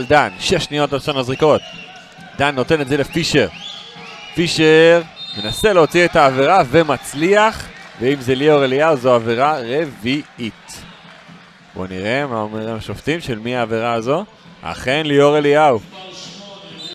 דן, שש שניות על הזריקות. דן נותן את זה לפישר. פישר מנסה להוציא את העבירה ומצליח, ואם זה ליאור אליהו זו עבירה רביעית. בואו נראה מה אומרים השופטים של מי העבירה הזו. אכן ליאור אליהו.